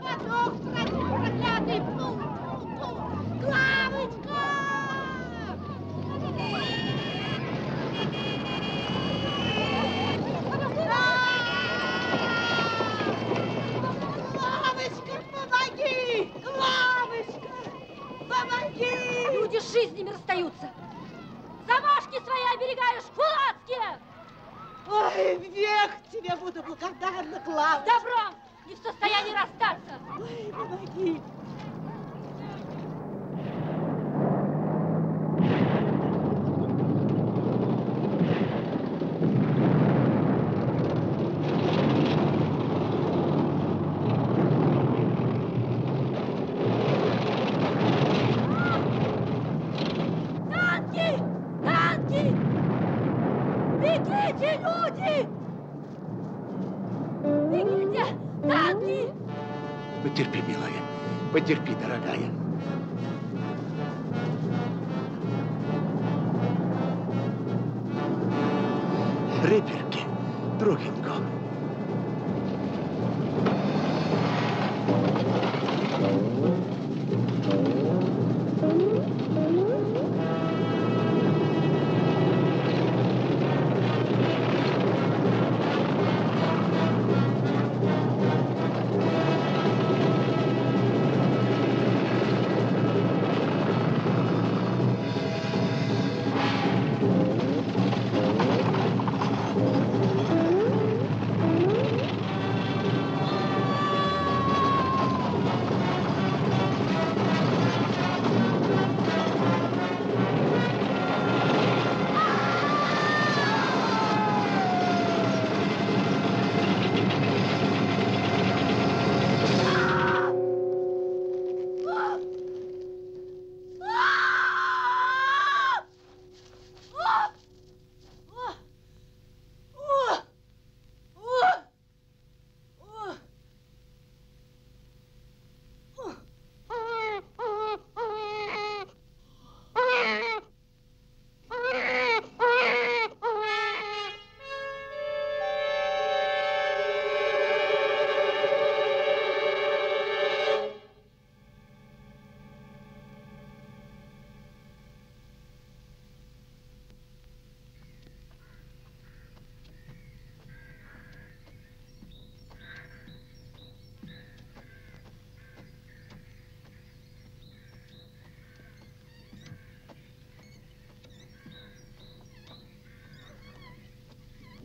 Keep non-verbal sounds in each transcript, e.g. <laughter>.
Чтоб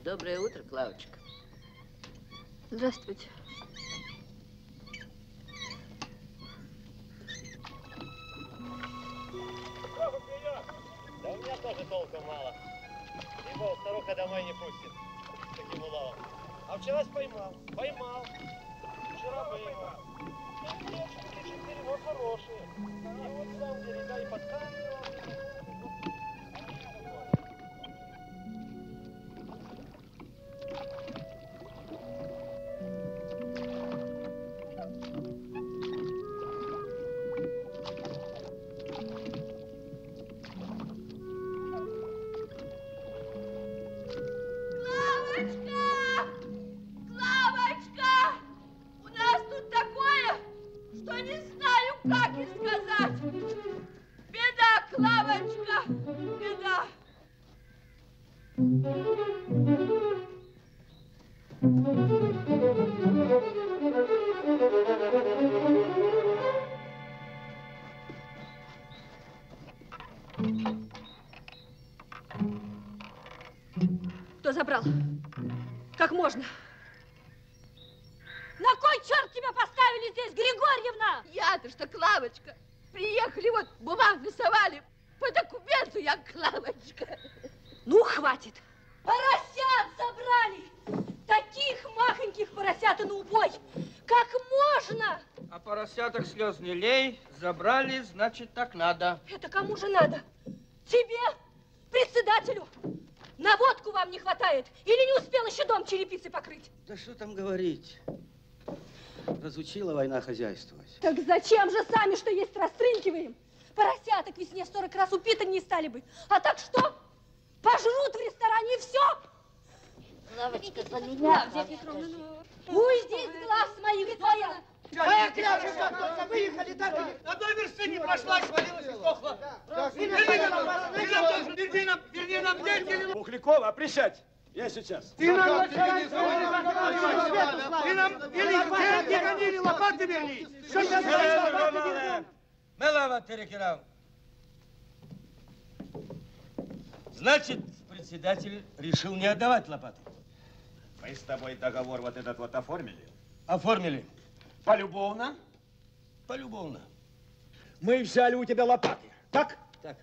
Доброе утро, Клавочка. Здравствуйте. Да у меня тоже толком мало. Его старуха домой не пустит. Таким уловом. А вчера поймал. Поймал. Вчера поймал. Четыре, четыре, вот хорошие. И вот сам берега и подкармливал. Ну, хватит. Поросят забрали. Таких махоньких поросят и на убой. Как можно? А поросяток слез не лей, забрали, значит, так надо. Это кому же надо? Тебе? Председателю? На водку вам не хватает? Или не успел еще дом черепицей покрыть? Да что там говорить? Разучила война хозяйствовать. Так зачем же сами, что есть, растрынкиваем? Поросяток весне в 40 раз упитан не стали бы. А так что? Пожрут в ресторане и все? Клавочка, за меня. Ну, уйди из глаз моих двоя. Моя кляча, только выехали, так и... Одной версты не прошла, свалилась и сдохла. Верни нам, верни нам, верни нам, верни нам деньги. Мухлякова, присядь. Я сейчас. Ты нам, ты нам, или деньги гони, или лопаты верни. Что ты Мелава Терекерав. Значит, председатель решил не отдавать лопаты. Мы с тобой договор вот этот вот оформили. Оформили. Полюбовно. Полюбовно. Мы взяли у тебя лопаты. Так? Так.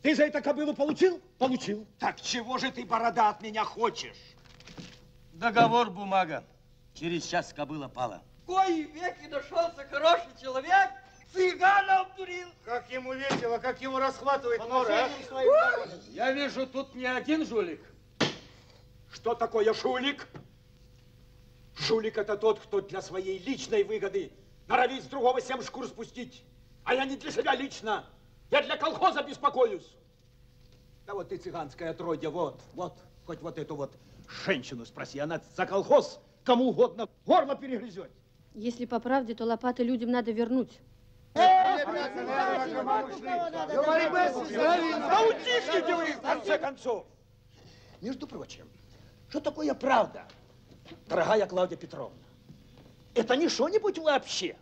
Ты за это кобылу получил? Получил. Так чего же ты, борода, от меня хочешь? Договор, бумага. Через час кобыла пала. Кой веки нашелся хороший человек, цыгана обдурил. Как ему весело, как ему расхватывает норы, а? Я вижу, тут не один жулик. Что такое жулик? Жулик это тот, кто для своей личной выгоды норовит с другого семь шкур спустить. А я не для себя лично. Я для колхоза беспокоюсь. Да вот ты цыганское отродье, вот, вот, хоть вот эту вот женщину спроси, она за колхоз кому угодно горло перегрызет. Если по правде, то лопаты людям надо вернуть. Да утихните вы, в конце концов. Между прочим, что такое правда, дорогая Клавдия Петровна? Это не что-нибудь вообще.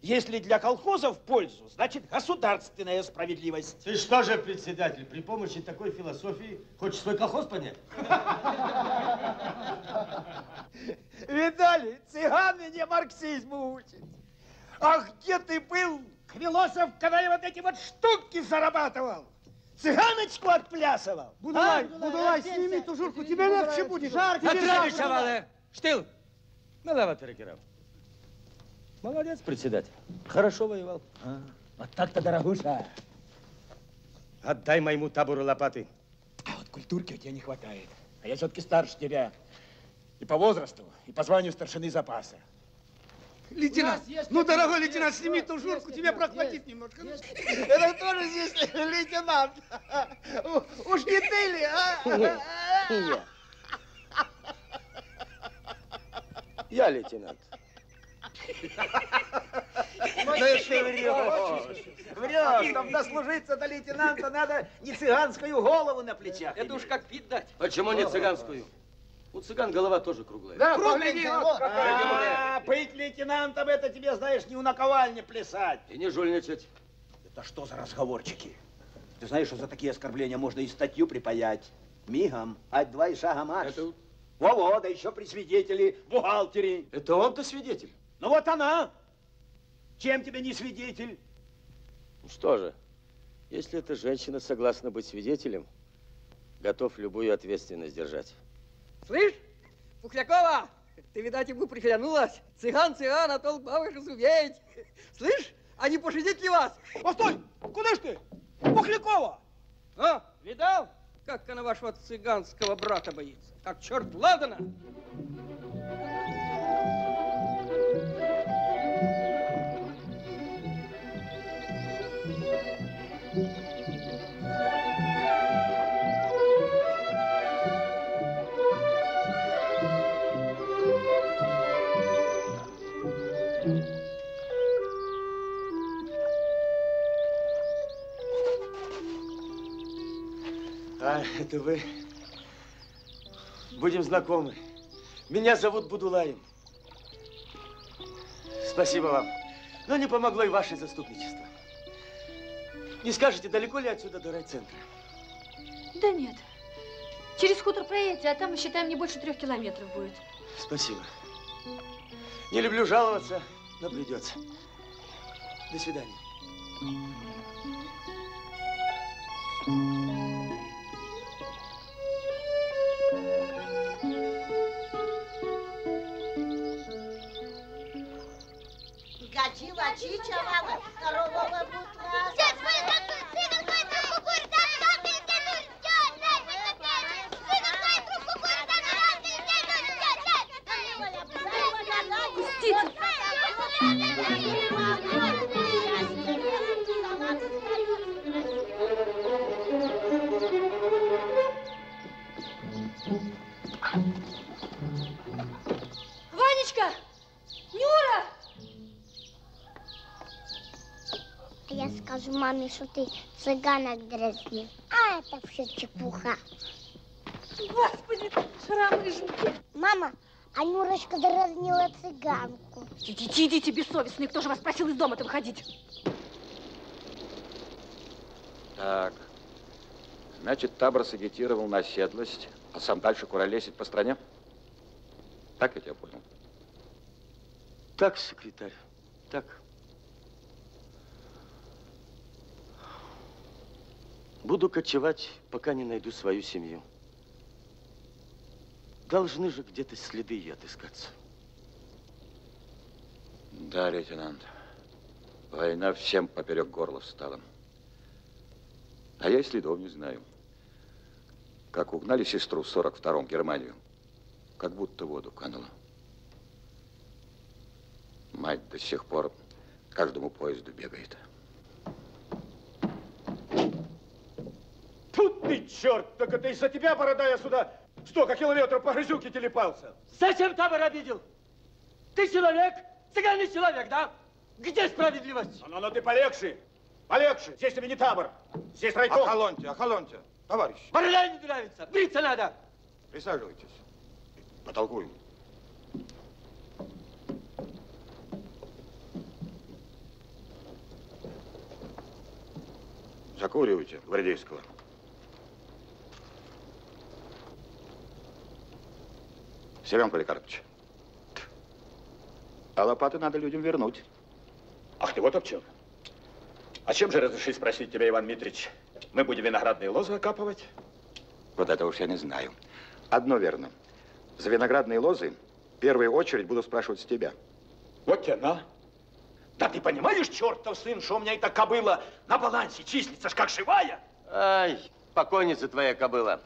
Если для колхоза в пользу, значит государственная справедливость. Ты что же, председатель, при помощи такой философии хочешь свой колхоз поднять? <laughs> Видали, цыган меня марксизму учит. А где ты был, Хвилосов, когда я вот эти вот штуки зарабатывал? Цыганочку отплясывал. Будулай, Будулай, сними тужурку, тебе легче будет. Жарко, Отравишь, Шавале! Штыл! Мелава Терекерав. Молодец, председатель. Хорошо воевал. Вот так-то, дорогуша. Отдай моему табору лопаты. А вот культурки у тебя не хватает. А я все-таки старше тебя. И по возрасту, и по званию старшины запаса. Лейтенант, ну, дорогой лейтенант, сними тужурку, тебе прохватить немножко. <laughs> Это тоже здесь лейтенант. Уж не ты ли, а? Я лейтенант. Ну и ты врешь. Врешь, чтобы дослужиться до лейтенанта, надо не цыганскую голову на плечах. Это уж как пить дать. Почему не цыганскую? У цыган голова тоже круглая. Да, погляди, вот А, быть лейтенантом, это тебе, знаешь, не у наковальне плясать. И не жульничать. Это что за разговорчики? Ты знаешь, что за такие оскорбления можно и статью припаять? Мигом. Ать-два и шага марш. Это... Во-во, да еще при свидетеле, бухгалтере. Это он-то свидетель? Ну вот она. Чем тебе не свидетель? Ну что же, если эта женщина согласна быть свидетелем, готов любую ответственность держать. Слышь, Пухлякова, ты, видать, ему приглянулась. Цыган цыгана толк бабы разуметь. Слышь, а не пошидить ли вас? Постой! Куда ж ты? Пухлякова! А, видал, как она вашего цыганского брата боится? Как черт ладана! А, <laughs> это вы. Будем знакомы. Меня зовут Будулаем. Спасибо вам. Но не помогло и ваше заступничество. Не скажете, далеко ли отсюда до райцентра? Да нет. Через хутор проедете, а там, мы считаем, не больше трех километров будет. Спасибо. Не люблю жаловаться, но придется. До свидания. Маме, что ты цыганок дразнил. А это все чепуха. Господи, шрамы жуки. Мама, а Нюрочка дразнила цыганку. Идите, идите, бессовестные. Кто же вас просил из дома-то выходить? Так. Значит, табор сагитировал на оседлость, а сам дальше куролесить по стране? Так я тебя понял. Так, секретарь, так. Буду кочевать, пока не найду свою семью. Должны же где-то следы и отыскаться. Да, лейтенант. Война всем поперек горла встала. А я и следов не знаю. Как угнали сестру в 42-м Германию, как будто воду канула. Мать до сих пор каждому поезду бегает. Ты, черт, так это из-за тебя, борода, я сюда столько километров по грязюке телепался. Зачем табор обидел? Ты человек, цыган не человек, да? Где справедливость? Ну, ну, ну, ты полегче, полегче. Здесь тебе не табор, здесь райком. Охолоньте, охолоньте, товарищ. Борода не нравится, бриться надо. Присаживайтесь. Потолкуем. Закуривайте, гвардейского. Семен Поликарпович, а лопаты надо людям вернуть. Ах ты вот об чем. А чем же, разреши спросить тебя, Иван Митрич, мы будем виноградные лозы окапывать? Вот это уж я не знаю. Одно верно. За виноградные лозы в первую очередь буду спрашивать с тебя. Вот тебе на. Да ты понимаешь, чертов сын, что у меня эта кобыла на балансе числится, ж как живая? Ай, покойница твоя кобыла.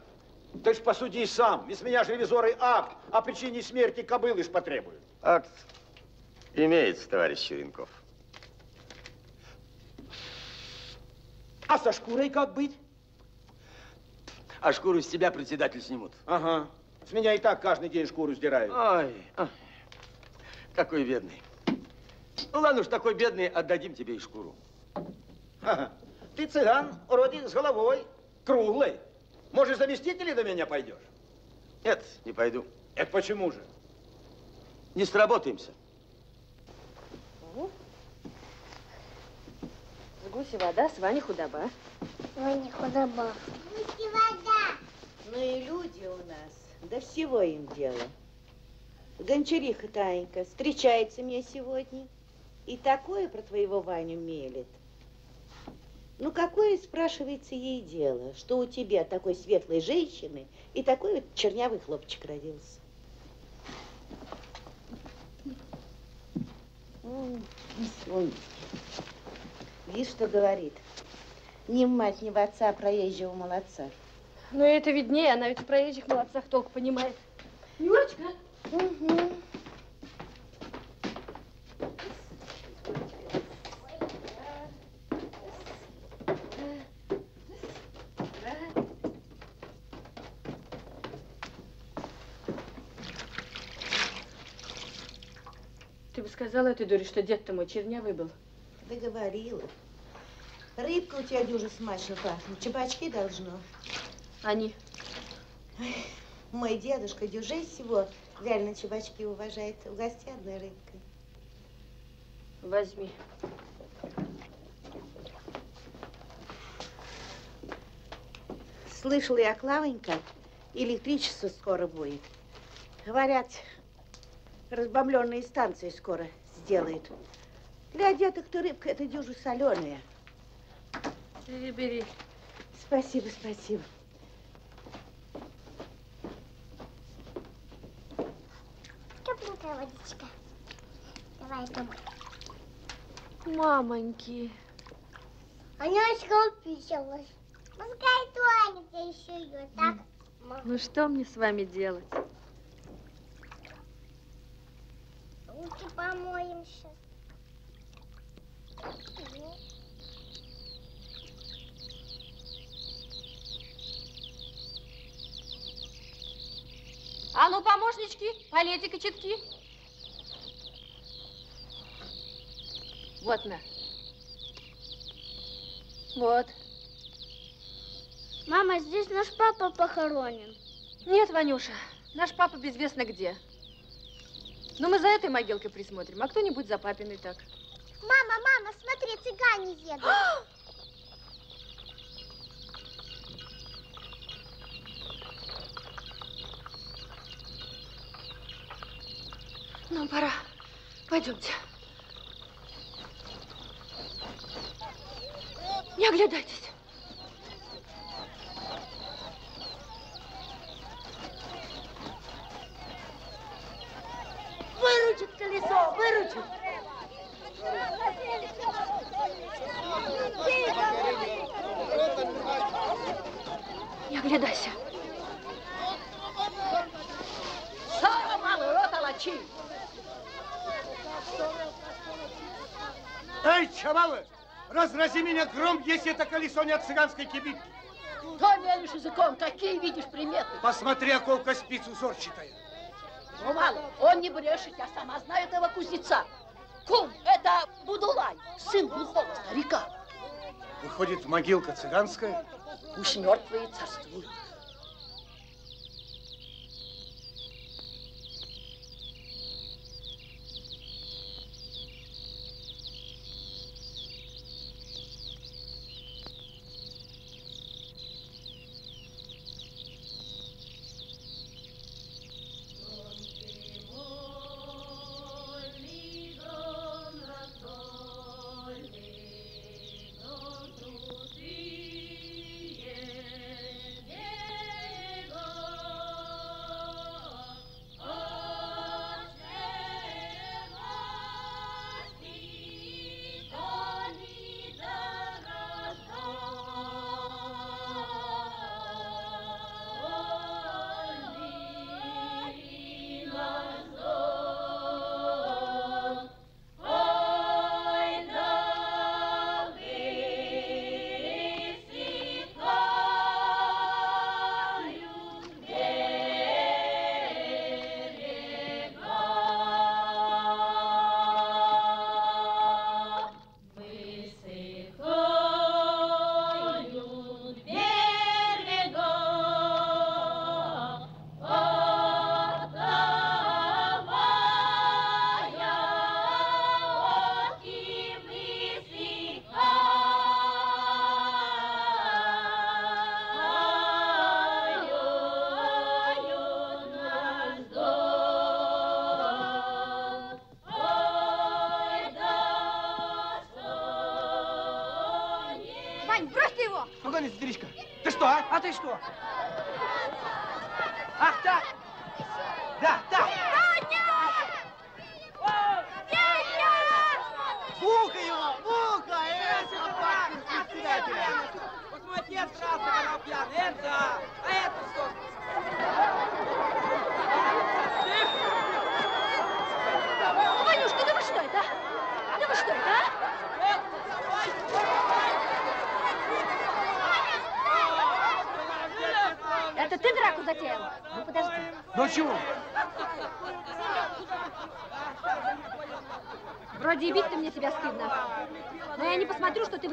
Ты ж посуди сам. Из меня же ревизоры акт о причине смерти кобылы ж потребуют. Акт имеется, товарищ Черенков. А со шкурой как быть? А шкуру с тебя председатель снимут. Ага. С меня и так каждый день шкуру сдирают. Ой, ой, какой бедный. Ну ладно уж, такой бедный, отдадим тебе и шкуру. Ага. Ты цыган, вроде с головой, круглый. Может, заместителей до меня пойдешь? Нет, не пойду. Это почему же? Не сработаемся. С гуси вода, с Вани худоба. Не худоба. вода. Ну Ну и люди у нас, да всего им дело. Гончариха Танька встречается мне сегодня и такое про твоего Ваню мелет. Ну, какое, спрашивается, ей дело, что у тебя такой светлой женщины и такой вот чернявый хлопчик родился? Видишь, что говорит? Ни в мать, ни в отца, а проезжего молодца. Ну, это виднее, она ведь в проезжих молодцах толк понимает. Юрочка? Угу. Сказала этой дуре, что дед-то мой чернявый был. Договорила. Рыбка у тебя дюжа смачно пахнет. Чебачки должно. Они. Мой дедушка дюжей всего реально чебачки уважает. Угости одной рыбкой. Возьми. Слышала я, Клавонька, электричество скоро будет. Говорят, разбомбленные станции скоро сделают. Для одетых-то рыбка это дюжа соленая. Бери, бери. Спасибо, спасибо. Тепленькая водичка. Давай, Тома. Мамоньки. Анечка уписалась. Пускай туалет еще ее, так? Ну что мне с вами делать? Руки помоем сейчас. А ну, помощнички, полейте кочетки. Вот на. Вот. Мама, здесь наш папа похоронен. Нет, Ванюша, наш папа безвестно где. Но мы за этой могилкой присмотрим, а кто-нибудь за папиной так. Мама, мама, смотри, цыгане едут. <gasps> Нам пора. Пойдемте. Не оглядайтесь. Выручит колесо, выручит. Не оглядайся. Сара, малый, рот олочи. Эй, чавалы, разрази меня гром, если это колесо не от цыганской кибитки. Что мелешь языком? Какие видишь приметы? Посмотри, околка спиц узорчатая. Ну, мало, он не брешет, я сама знаю этого кузнеца. Кум, это Будулай, сын глухого старика. Выходит, могилка цыганская? Пусть мертвые царствуют.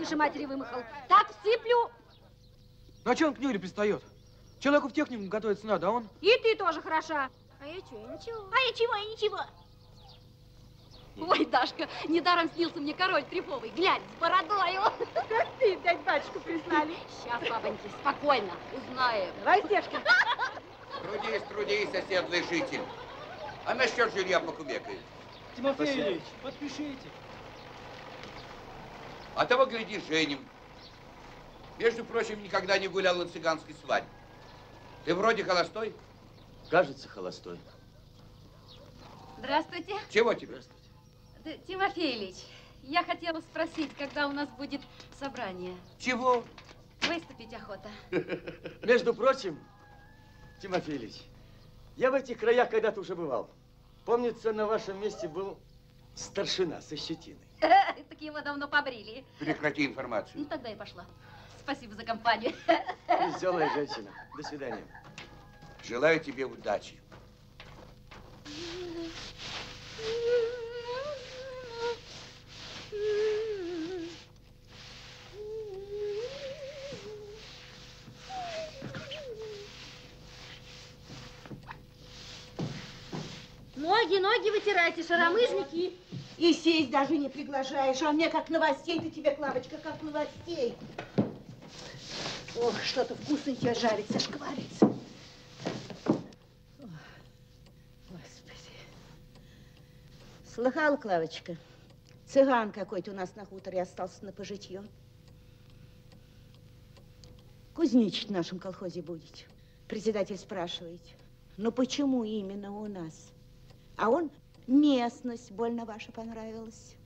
Выше матери вымахал. Так всыплю. Ну а че он к Нюре пристает? Человеку в техникум готовиться надо, а он... И ты тоже хороша. А я что, я ничего. А я чего, я ничего. Ой, Дашка, недаром снился мне король трефовый. Глянь, с бородою. Как ты, дядь батюшку признали. Сейчас, папоньки, спокойно, узнаем. Давай, Стешка. Трудись, трудись, оседлый житель. А насчет жилья покумекает. Тимофей Ильич, подпишите. А того, гляди, женим. Между прочим, никогда не гулял на цыганской свадьбе. Ты вроде холостой? Кажется, холостой. Здравствуйте. Чего тебе? Т- Тимофей Ильич, я хотела спросить, когда у нас будет собрание. Чего? Выступить охота. <laughs> Между прочим, Тимофей Ильич, я в этих краях когда-то уже бывал. Помнится, на вашем месте был старшина со щетиной. <laughs> Так его давно побрили. Прекрати информацию. Ну, тогда и пошла. Спасибо за компанию. <laughs> Веселая женщина. До свидания. Желаю тебе удачи. <laughs> Ноги, ноги вытирайте, шаромыжники. И сесть даже не приглашаешь, а мне как новостей, ты тебе, Клавочка, как новостей. Ох, что-то вкусненькое жарится, шкварится. Ох, Господи. Слыхала, Клавочка? Цыган какой-то у нас на хуторе остался на пожитье. Кузнечить в нашем колхозе будете. Председатель спрашивает, ну почему именно у нас? А он, местность больно ваша понравилась.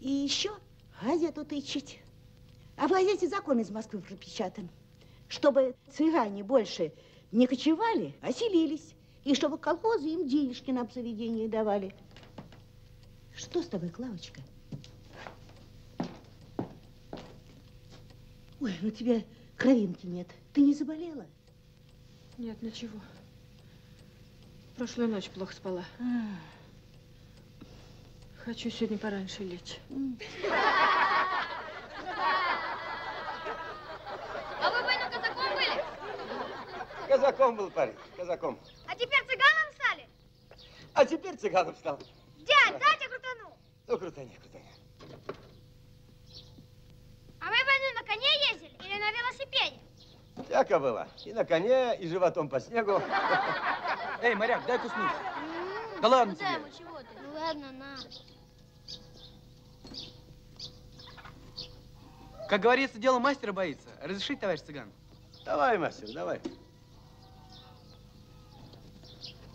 И еще газету тычить. А в газете закон из Москвы пропечатан, чтобы цыгане больше не кочевали, а селились. И чтобы колхозы им денежки на обзаведение давали. Что с тобой, Клавочка? Ой, ну тебя кровинки нет. Ты не заболела? Нет, ничего. Прошлую ночь плохо спала. Хочу сегодня пораньше лечь. А вы, Ваня, казаком были? Казаком был парень, казаком. А теперь цыганом стали? А теперь цыганом стал. Дядь, дайте крутану. Ну, крутани, крутани. А вы, Ваня, на коне ездили или на велосипеде? Всяко было. И на коне, и животом по снегу. <laughs> Эй, моряк, дай куснуть. Да ладно тебе. ему, чего ты? Ну ладно, на. Как говорится, дело мастера боится. Разрешить, товарищ цыган? Давай, мастер, давай.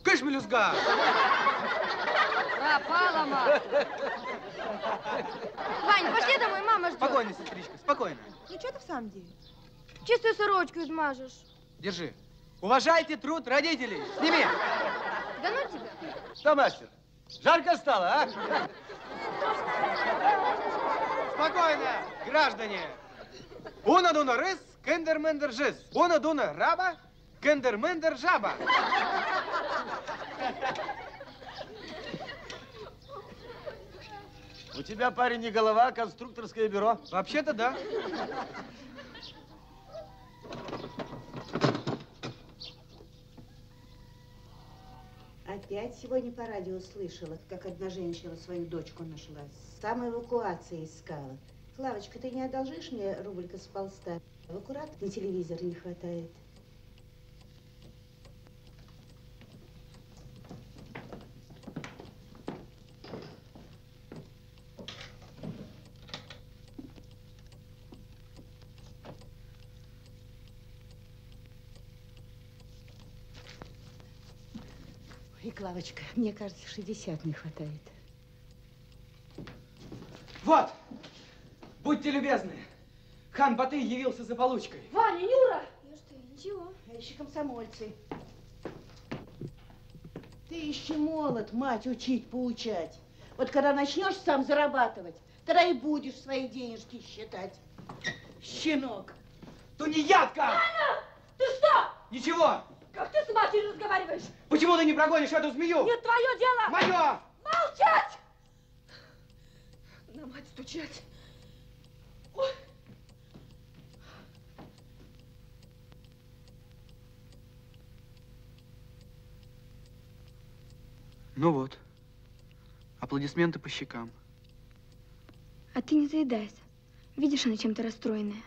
Кыш, мелюзга! Пропала, мать! Вань, пошли домой, мама ждет. Спокойно, сестричка, спокойно. Ну, что ты в самом деле? Чистую сорочку измажешь. Держи. Уважайте труд родителей. Сними. Да ну тебя. Что, мастер, жарко стало, а? Спокойно, граждане. Уна дуна рыс, кендер мендер жиз. Уна дуна раба, кендер мендер жаба. У тебя, парень, не голова, а конструкторское бюро. Вообще-то да. Опять сегодня по радио слышала, как одна женщина свою дочку нашла. Сам эвакуации искала. Клавочка, ты не одолжишь мне рублика с полста? В аккурат на телевизор не хватает. Клавочка, мне кажется, 60 не хватает. Вот! Будьте любезны. Хан Батый явился за получкой. Ваня, Юра! Я что, ничего. А еще комсомольцы. Ты еще молод, мать, учить, поучать. Вот когда начнешь сам зарабатывать, тогда и будешь свои денежки считать. Щенок. Тунеядка! Аня, ты что? Ничего! Как ты с матерью разговариваешь? Почему ты не прогонишь эту змею? Не твое дело! Мое! Молчать! На мать стучать. Ой. Ну вот. Аплодисменты по щекам. А ты не заедайся. Видишь, она чем-то расстроенная.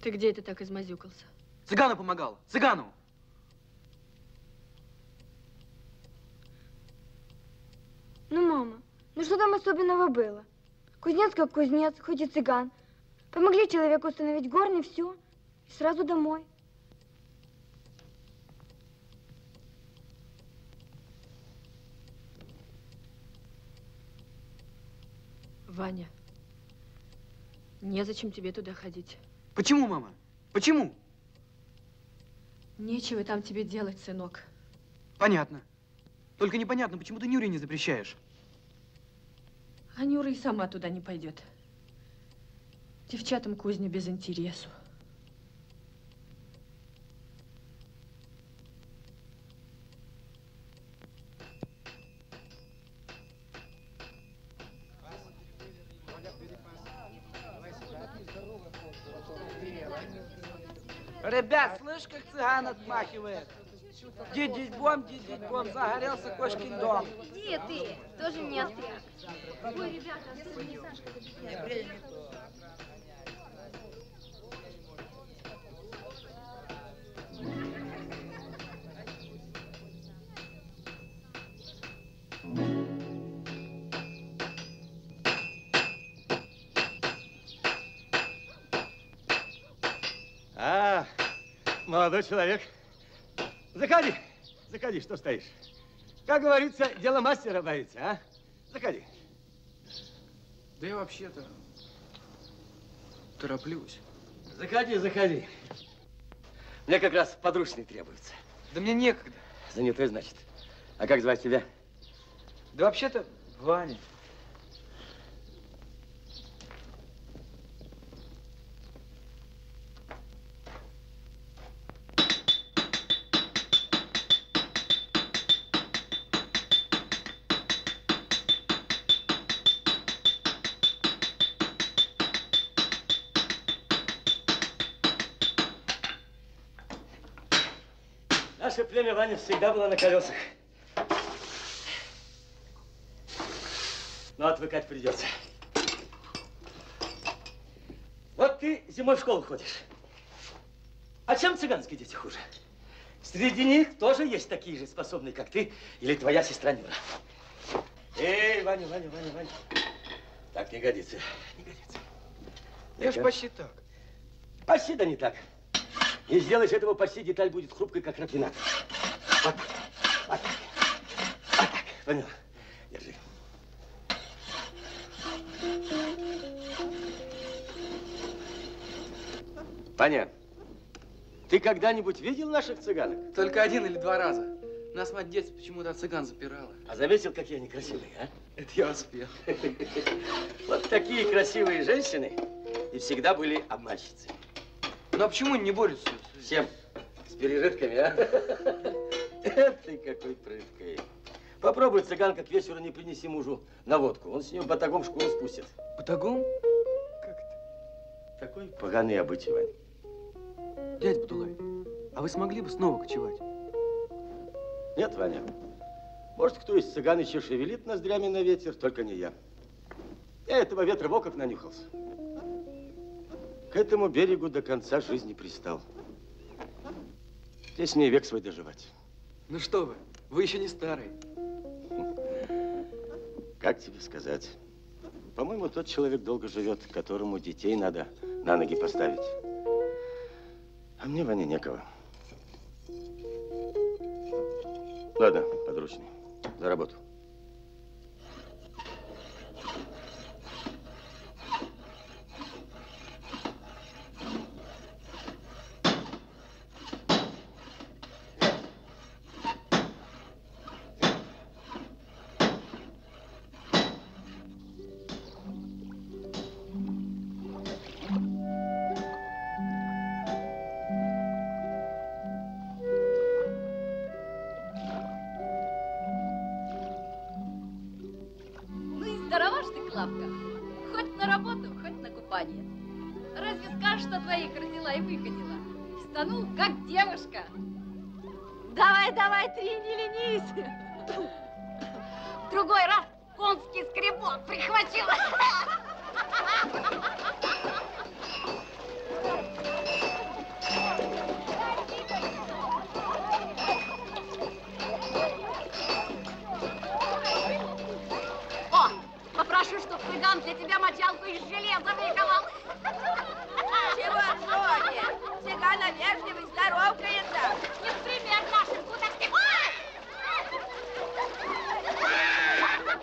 Ты где это так измазюкался? Цыгану помогал. Цыгану. Ну, мама, ну что там особенного было? Кузнец как кузнец, хоть и цыган. Помогли человеку установить горн и все. И сразу домой. Ваня, незачем тебе туда ходить. Почему, мама? Почему? Нечего там тебе делать, сынок. Понятно. Только непонятно, почему ты Нюре не запрещаешь. А Нюра и сама туда не пойдет. Девчатам кузня без интересу. Отмахивает? Дидить-бом, дидить-бом, загорелся кошкин дом. Где ты? Тоже не остряк. Ой, ребята, а не Сашка, молодой человек. Заходи, заходи, что стоишь? Как говорится, дело мастера боится, а? Заходи. Да я вообще-то тороплюсь. Заходи, заходи. Мне как раз подручный требуется. Да мне некогда. Занятой, значит. А как звать тебя? Да вообще-то Ваня. Наше племя, Ваня, всегда было на колесах. Но отвыкать придется. Вот ты зимой в школу ходишь. А чем цыганские дети хуже? Среди них тоже есть такие же способные, как ты или твоя сестра Нюра. Эй, Ваня, Ваня, Ваня, Ваня. Так не годится, не годится. Я ж почти так. Почти да не так. Не сделаешь этого почти, деталь будет хрупкой, как рафинат. Вот так, вот так, вот так. Понял? Держи. Ваня, ты когда-нибудь видел наших цыганок? Только один или два раза. Нас мать в детстве почему-то цыган запирала. А заметил, какие они красивые, а? Это я успел. <laughs> Вот такие красивые женщины и всегда были обманщицы. Ну а почему они не борются? С чем? С пережитками, а? Ты какой прыткой. Попробуй, цыганка, к вечеру не принеси мужу на водку. Он с нее батагом в школу спустит. Батагом? Такой поганый обычай, Вань. Дядь Бадулай, А вы смогли бы снова кочевать? Нет, Ваня. Может, кто из цыган еще шевелит ноздрями на ветер, только не я. Я этого ветра во как нанюхался. К этому берегу до конца жизни пристал. Здесь мне век свой доживать. Ну что вы, вы еще не старый. Как тебе сказать? По-моему, тот человек долго живет, которому детей надо на ноги поставить. А мне, Ваня, некого. Ладно, подручный, за работу. Клавка. Хоть на работу, хоть на купание. Разве скажешь, что твоих родила и выходила? Станул, как девушка. Давай, давай, три, не ленись. В другой раз конский скребок прихватила. Цыган для тебя мочалку из железа выковал. Чего, Соня? Цыгана вежливый, здоровкается. Не в пример нашим кутовским.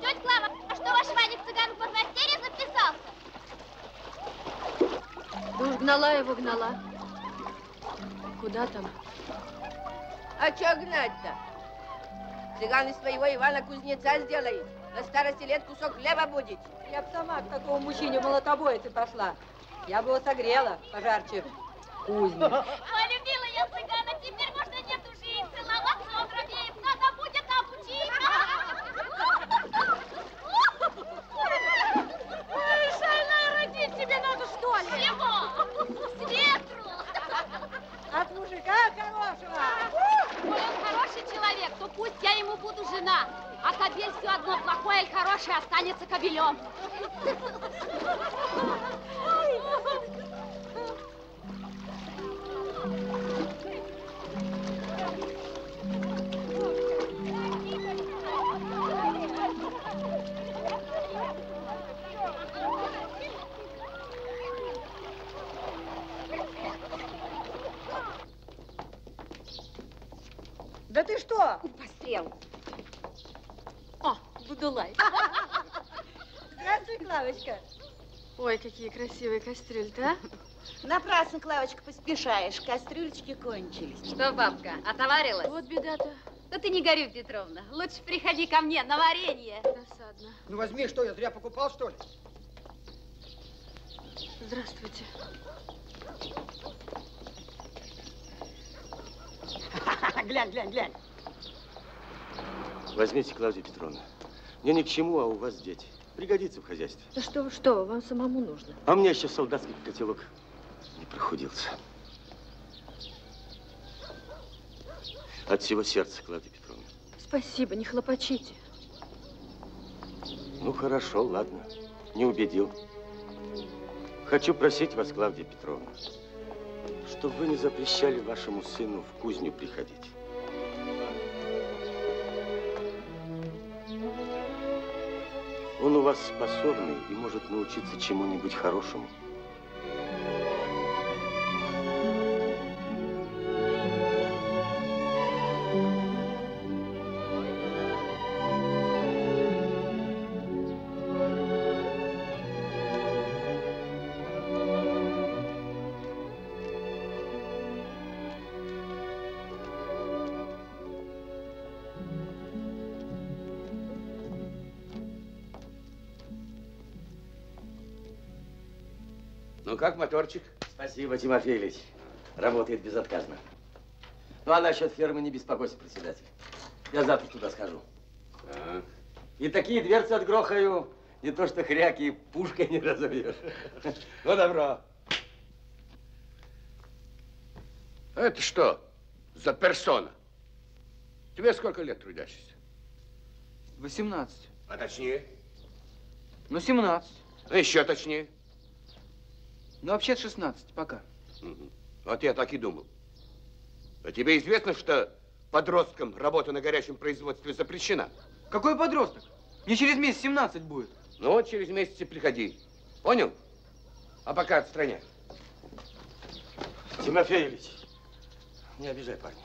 Тетя Клава, а что ваш Ваня к цыгану под мастерье записался? Да уж гнала его, гнала. Куда там? А чё гнать-то? Цыган из своего Ивана кузнеца сделает. На старости лет кусок хлеба будет. Я б сама к такому мужчине молотобоицы пошла. Я бы его согрела пожарче кузни. Полюбила я цыгана, теперь можно нет уже и целоваться он робеет. Надо будет обучить. Ой, шальная родить тебе надо, что ли? Чего? С ветру. От мужика хорошего. Коль он хороший человек, то буду жена. А кобель все одно, плохой или хороший, останется кобелем. Да ты что? Пострел. О, Будулай. Здравствуй, Клавочка. Ой, какие красивые кастрюли-то, а? Напрасно, Клавочка, поспешаешь. Кастрюлечки кончились. Что, бабка, отоварилась? Вот беда-то. Да ты не горюй, Петровна. Лучше приходи ко мне на варенье. Досадно. Ну возьми, что я зря покупал, что ли? Здравствуйте. глянь, глянь, глянь. Возьмите, Клавдия Петровна. Мне ни к чему, а у вас дети. Пригодится в хозяйстве. Да что вы, что вам самому нужно. А мне еще солдатский котелок не прохудился. От всего сердца, Клавдия Петровна. Спасибо, не хлопочите. Ну, хорошо, ладно. Не убедил. Хочу просить вас, Клавдия Петровна, чтобы вы не запрещали вашему сыну в кузню приходить. Он у вас способный и может научиться чему-нибудь хорошему. Как, моторчик? Спасибо, Тимофей Ильич. Работает безотказно. Ну, а насчет фермы не беспокойся, председатель. Я завтра туда схожу. Так. И такие дверцы отгрохаю, не то что хряки, пушкой не разобьешь. Ну, добро. А это что? за персона. Тебе сколько лет трудящийся? 18. А точнее? Ну, 17. А еще точнее? Ну, вообще 16, пока. Мгм. Вот я так и думал. А тебе известно, что подросткам работа на горячем производстве запрещена? Какой подросток? Мне через месяц 17 будет. Ну вот через месяц и приходи. Понял? А пока отстраняй. Тимофей Ильич, не обижай парня.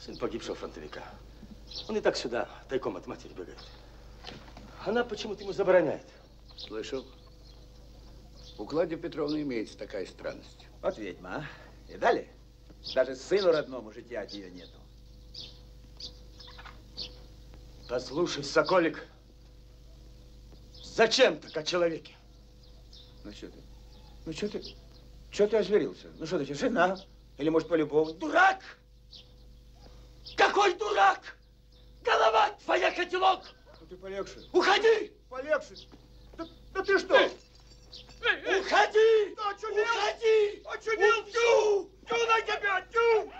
Сын погибшего фронтовика. Он и так сюда, тайком от матери бегает. Она почему-то ему забороняет. Слышал? У Клавдии Петровны имеется такая странность. Вот ведьма, а? И далее? Даже сыну родному житья от нее нету. Послушай, Соколик, зачем так о человеке? Ну что ты? Ну что ты? Что ты озверился? Ну что ты, жена? Или может полюбовник? Дурак! Какой дурак? Голова твоя, котелок! Ну ты полегче. Уходи! Полегче. Да, да ты что? Уходи! Очумел! Уходи! Очумел! Тю! Тю на тебя! Тю!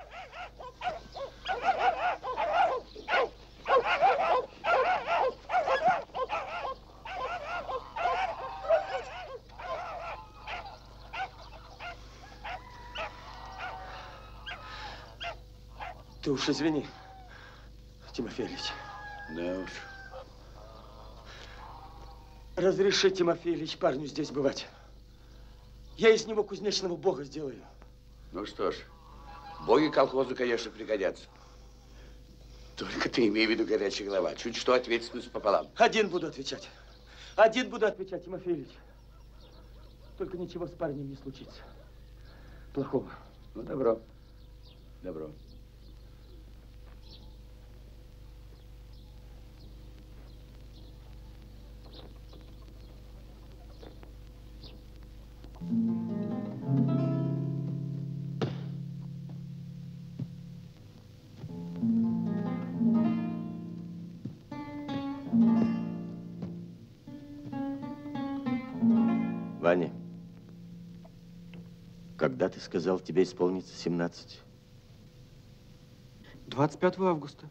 Ты уж извини, Тимофей Ильич. Да уж. Разреши, Тимофей Ильич, парню здесь бывать. Я из него кузнечного бога сделаю. Ну что ж, боги колхозу, конечно, пригодятся. Только ты имей в виду горячая голова. Чуть что ответственность пополам. Один буду отвечать. Один буду отвечать, Тимофей Ильич. Только ничего с парнем не случится. Плохого. Ну, добро. Добро. Ваня, когда ты сказал, тебе исполнится 17? 25 августа.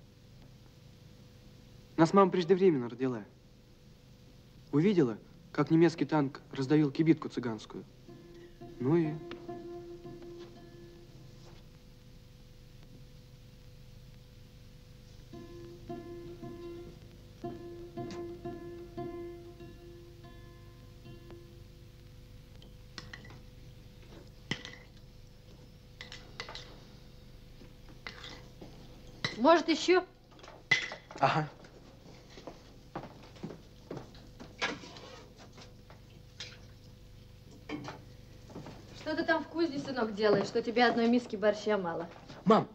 Нас мама преждевременно родила. Увидела, как немецкий танк раздавил кибитку цыганскую. Ну и... Может, еще? Ага. Что ты сынок, делаешь, что тебе одной миски борща мало? Мам,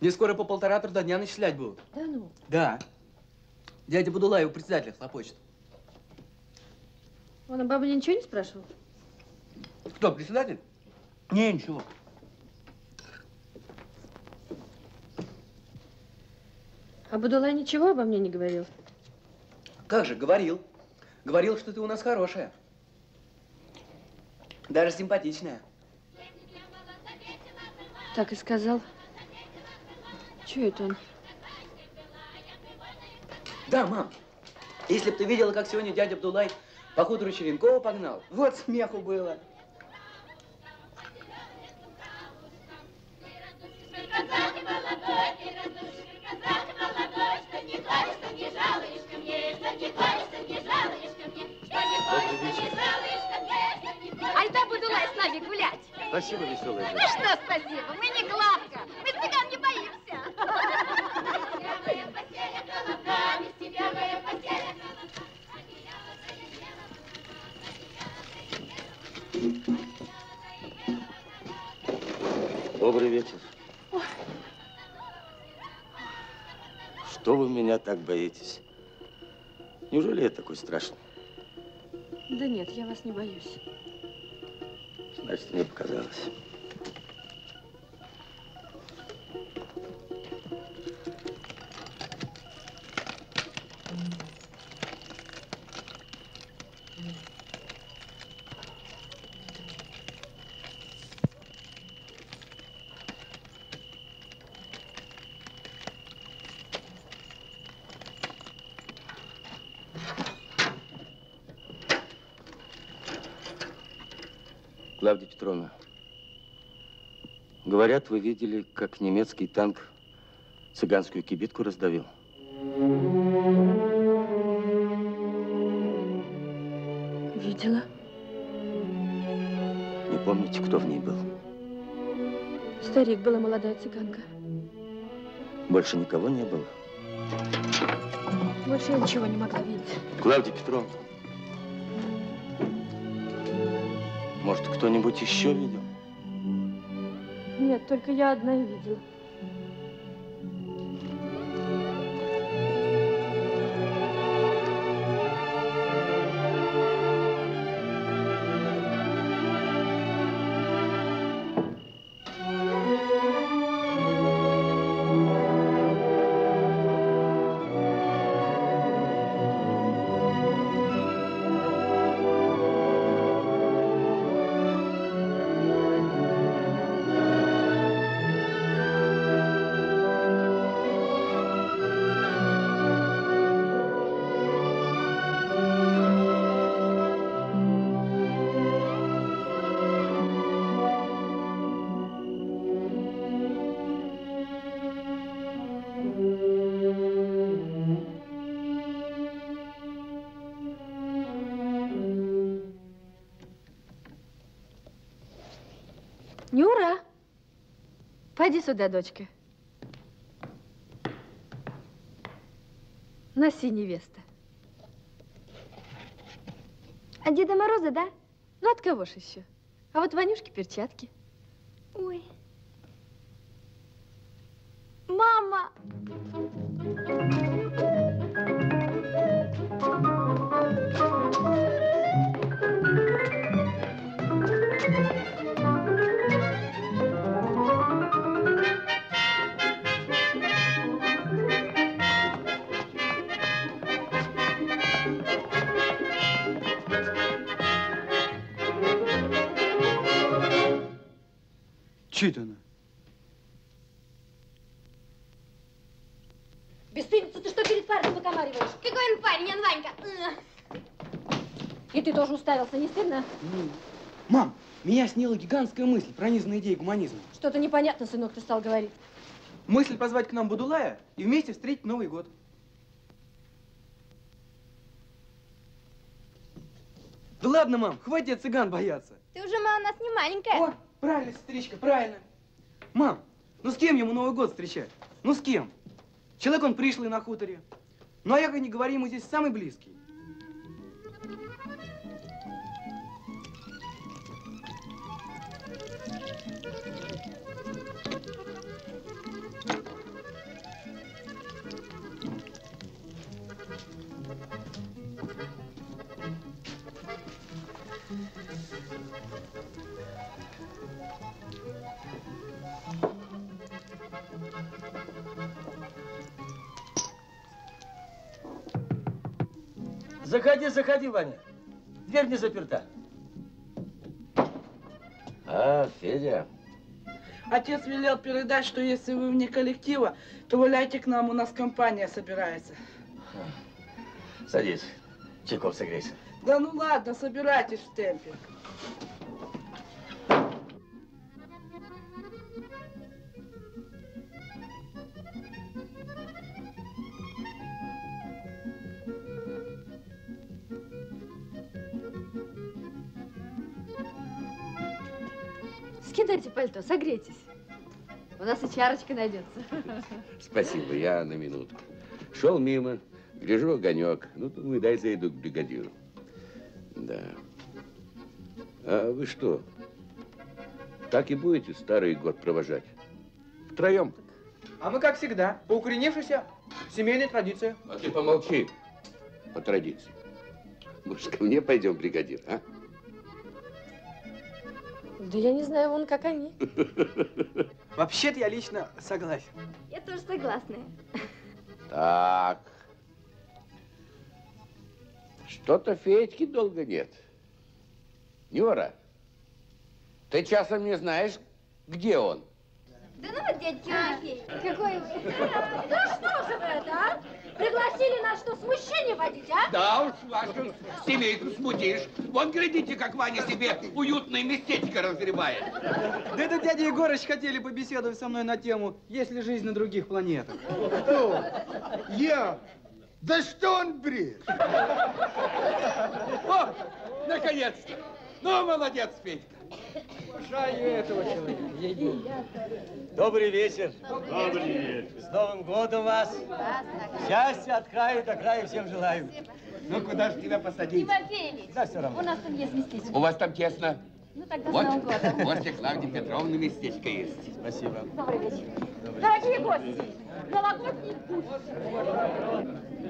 мне скоро по полтора труда дня начислять будут. Да ну. Да. Дядя Будулай у председателя хлопочет. Он о бабе ничего не спрашивал? Кто, председатель? Не, ничего. А Будулай ничего обо мне не говорил? Как же, говорил. Говорил, что ты у нас хорошая. Даже симпатичная. Так и сказал. Че это он? Да, мам. Если бы ты видела, как сегодня дядя Абдулай по хутору Черенкова погнал, вот смеху было. Айда, Будулай, с нами гулять. Спасибо, веселая Ну жизнь. что спасибо, мы не гладко, мы цыган не боимся. Добрый вечер. Что вы меня так боитесь? Неужели я такой страшный? Да нет, я вас не боюсь. Значит, мне показалось. Клавдия Петровна, говорят, вы видели, как немецкий танк цыганскую кибитку раздавил. Видела. Не помните, кто в ней был? Старик была молодая цыганка. Больше никого не было? Больше я ничего не могла видеть. Клавдия Петровна, может, кто-нибудь еще видел? Нет, только я одна и видела. Пойди сюда, дочка. Носи, невеста. А Деда Мороза, да? Ну, от кого ж еще? А вот Ванюшки перчатки. Ой. Мам, меня снила гигантская мысль, пронизанная идеей гуманизма. Что-то непонятно, сынок, ты стал говорить. Мысль позвать к нам Будулая и вместе встретить Новый год. Да ладно, мам, хватит цыган бояться. Ты уже, мама, у нас не маленькая. О, правильно, сестричка, правильно. Мам, ну с кем ему Новый год встречать? Ну с кем? Человек он пришлый на хуторе. Ну а я, как не говори, ему здесь самый близкий. Заходи, заходи, Ваня. Дверь не заперта. А, Федя, Отец велел передать, что если вы вне коллектива, то валяйте к нам, у нас компания собирается. Садись, чайком согрейся. Да ну ладно, собирайтесь в темпе. Согрейтесь. У нас и чарочка найдется. <laughs> спасибо, я на минутку. Шел мимо, гляжу огонек. Ну, думаю, дай зайду к бригадиру. Да. А вы что, так и будете старый год провожать? Втроем? А мы, как всегда, по укоренившейся семейной традиции. А ты помолчи. По традиции. Может, ко мне пойдем, бригадир, а? Да я не знаю, вон как они. <laughs> Вообще-то я лично согласен. Я тоже согласна. Так. Что-то Федьки долго нет. Нюра, ты часом не знаешь, где он? Да ну вот, дядя Тимофей, какой вы. Да что же вы это, а? Пригласили нас, что смущение водить, а? Да уж, вашу семейку смутишь. Вон, глядите, как Ваня себе уютное местечко разгребает. Да это дядя Егорыч хотели побеседовать со мной на тему «Есть ли жизнь на других планетах?» Кто? Я? Да что он брешет? О, наконец-то! Ну, молодец, Петька. Уважаю этого человека, Добрый вечер. Добрый вечер. С Новым годом вас. Счастья от края до края всем желаю. Ну, куда же тебя посадить? Тимофеевич, Да, все равно. у нас там есть местечко. У вас там тесно. Ну тогда Вот, с Новым годом. возле Клавдии Петровны местечко есть. Спасибо. Добрый вечер. Дорогие гости, новогодний путь.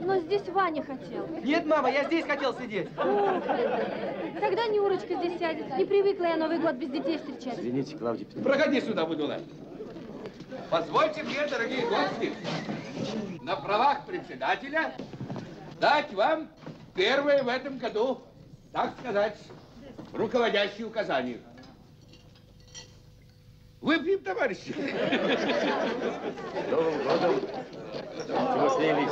Но здесь Ваня хотел. Нет, мама, я здесь хотел сидеть. Тогда Нюрочка здесь сядет. Не привыкла я Новый год без детей встречать. Извините, Клавдия Петровна. Проходи сюда, Будула. Позвольте мне, дорогие гости, на правах председателя дать вам первое в этом году, так сказать, руководящие указания. Выпьем, товарищи. С Новым годом, Тимофей.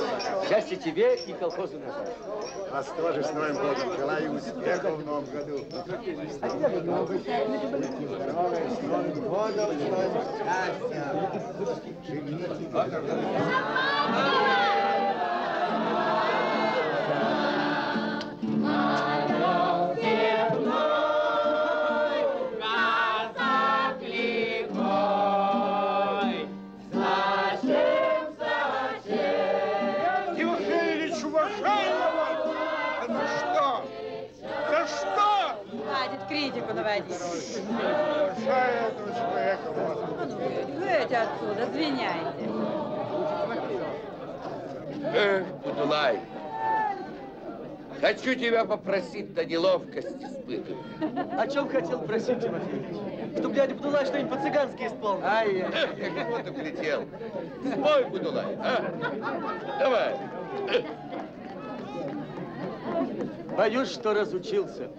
Счастья тебе и колхозу нашему. Вас тоже с Новым годом. Желаю успеха в новом году. С Новым годом, с новым. Живите. Выйдите отсюда, звиняйте. Эх, Будулай, хочу тебя попросить, да неловкость испытываю. О чем хотел просить, Тимофей? Чтоб дядя Будулай что-нибудь по-цыгански исполнил. Ай, эх, как вот и влетел. Спой, Будулай, а? Давай. Боюсь, что разучился.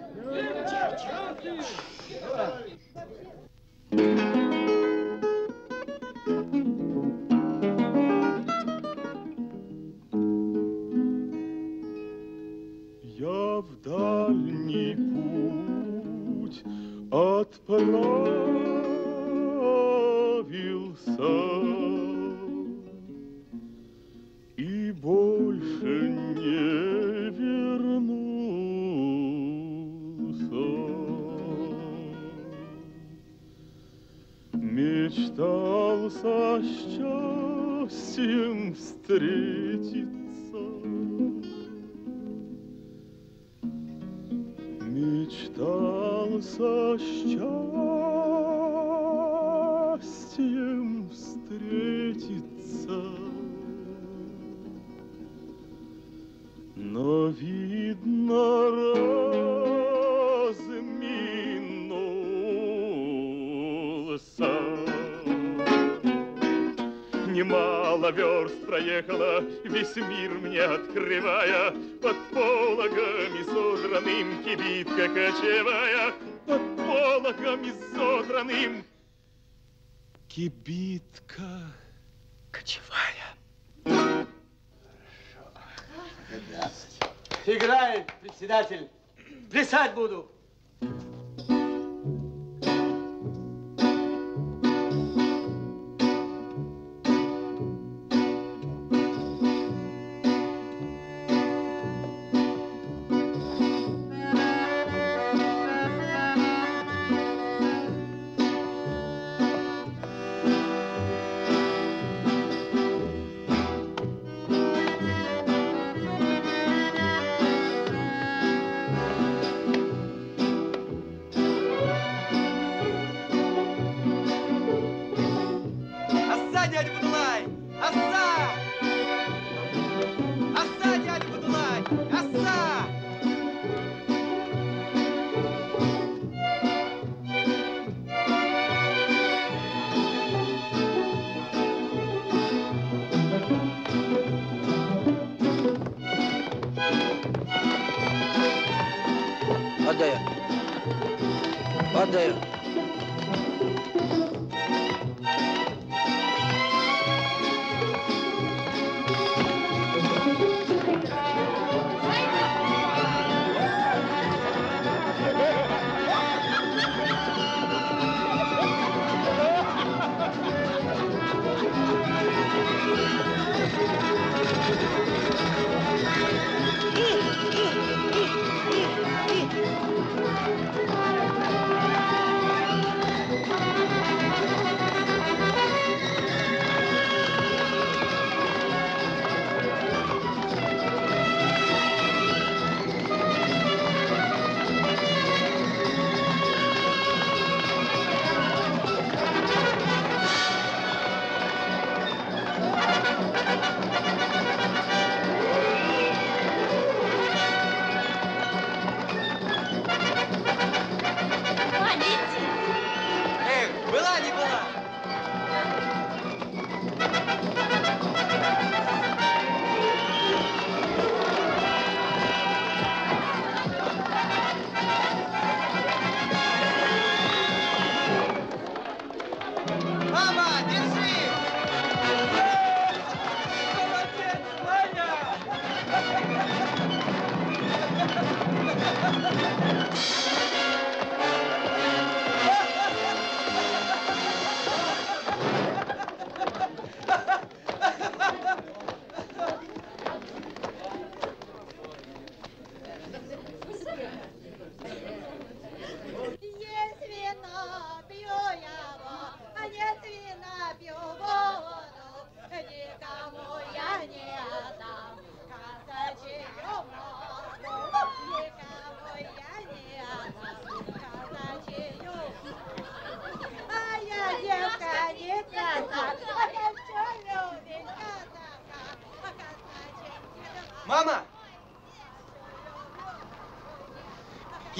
Я в дальний путь отправился и больше не вернулся. Мечтал со счастьем встретиться. Мечтал со счастьем встретиться. Но видно верст проехала, весь мир мне открывая, Под пологом изодранным кибитка кочевая, Под пологом изодранным кибитка кочевая. Играй, председатель. Плясать буду.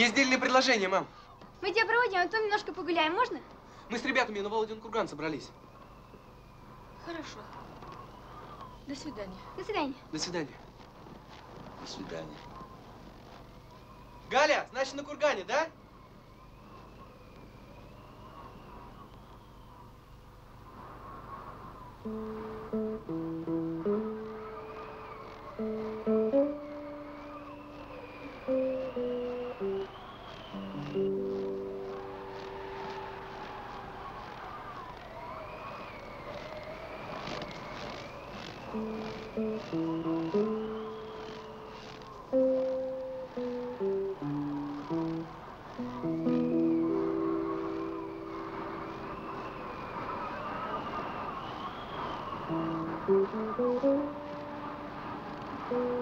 Есть дельное предложение, мам. Мы тебя проводим, а потом немножко погуляем, можно? Мы с ребятами на Володин курган собрались. Хорошо. До свидания. До свидания. До свидания. Thank you.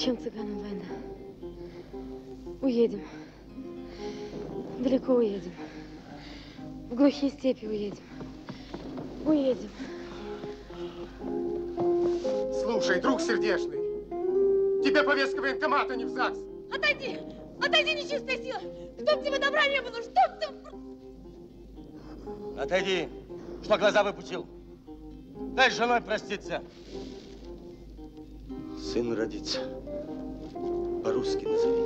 Зачем цыганам война? Уедем. Далеко уедем. В глухие степи уедем. Уедем. Слушай, друг сердечный, тебе повестка военкомата, не в ЗАГС. Отойди! Отойди, нечистая сила! Чтоб тебе добра не было! Чтоб ты... Отойди, что глаза выпучил. Дай с женой проститься. Сын родится. По-русски назови.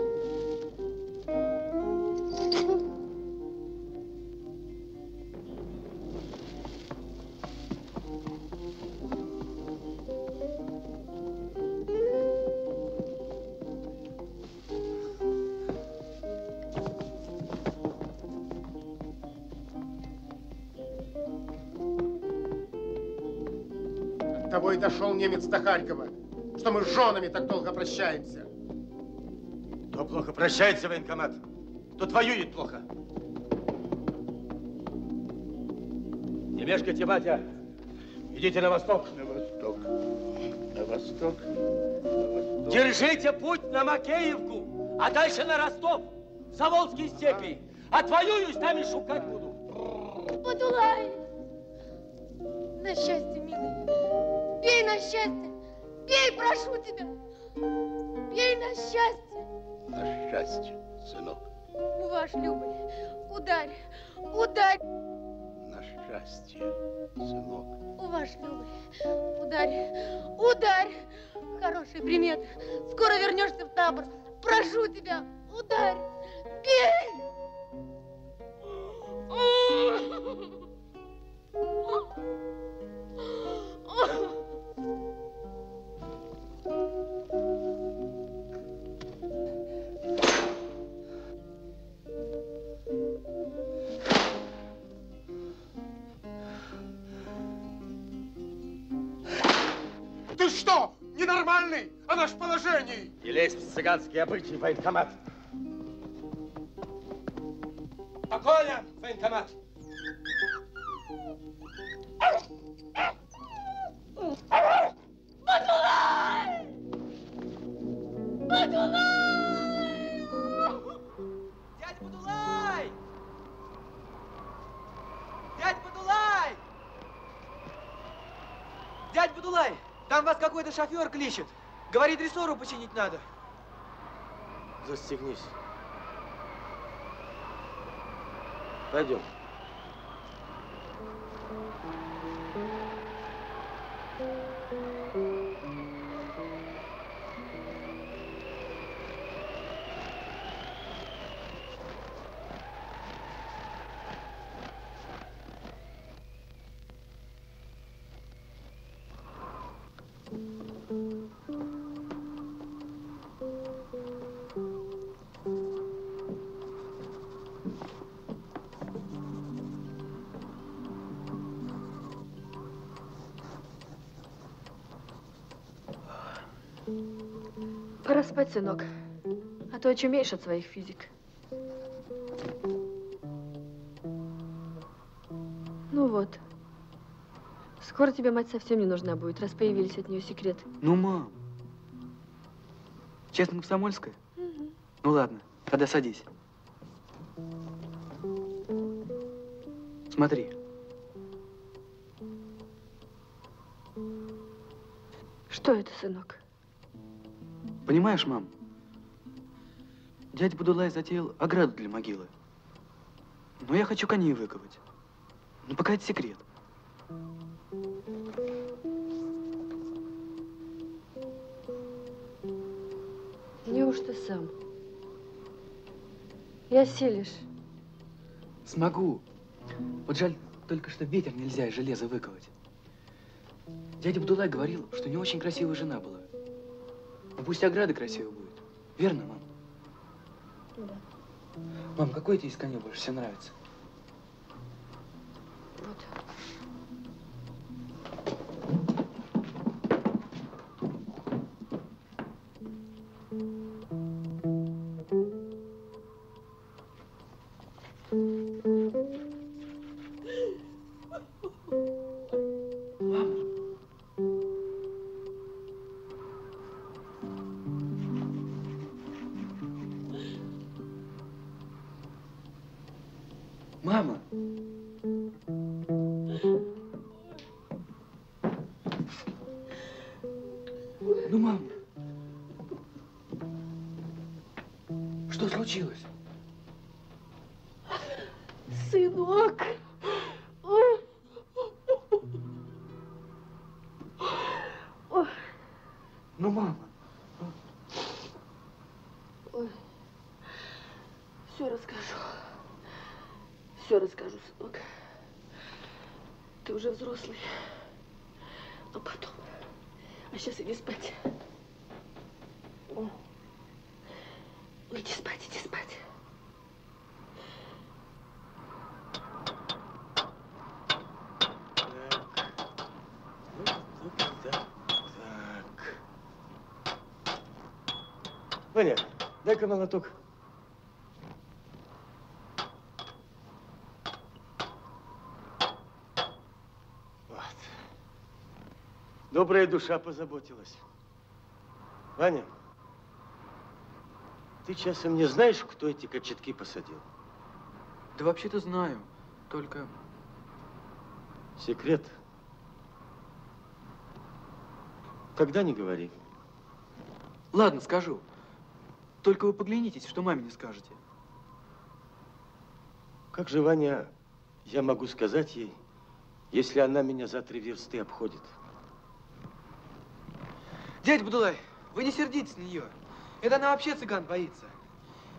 От того и дошел немец до Харькова, что мы с женами так долго прощаемся. Плохо прощается, военкомат, тот воюет плохо. Не мешкайте, батя. Идите на восток. На восток. На восток. Держите путь на Макеевку, а дальше на Ростов, за Волжские степи. Отвоююсь, там и шукать буду. Подулай! На счастье, милый! Пей на счастье! Пей, прошу тебя! Пей на счастье! На счастье, сынок. Ваш Любый, ударь, ударь! На счастье, сынок. Ваш Любый, ударь, ударь! Хороший примет. Скоро вернешься в табор. Прошу тебя, ударь! Пей! Ты <laughs> ненормальный о нашем положении. Не лезь в цыганские обычаи, военкомат. Спокойно, военкомат. Батулай! Батулай! Дядь Будулай! Дядь Будулай! Дядь Будулай, там вас какой-то шофер кличет. Говорит, рессору починить надо. Застегнись. Пойдем. Спать, сынок. А то очумеешь от своих физик. Ну вот. Скоро тебе мать совсем не нужна будет, раз появились от нее секреты. Ну, мам. Честно, комсомольская? Ну ладно, тогда садись. Смотри. Что это, сынок? Понимаешь, мам? Дядя Будулай затеял ограду для могилы. Но я хочу коней выковать. Ну, пока это секрет. Неужто сам? Я силишь. Смогу. Вот жаль только, что ветер нельзя из железа выковать. Дядя Бдулай говорил, что не очень красивая жена была. Ну пусть ограда красивая будет. Верно, мам? Да. Мам, какой тебе из коней больше всего нравится? Вот. Дай-ка молоток. Вот. Добрая душа позаботилась. Ваня, ты часом не знаешь, кто эти кочетки посадил? Да вообще-то знаю. Только Секрет. Тогда не говори. Ладно, скажу. Только вы поглянитесь, что маме не скажете. Как же, Ваня, я могу сказать ей, если она меня за три версты обходит? Дядя Будулай, вы не сердитесь на нее. Это она вообще цыган боится.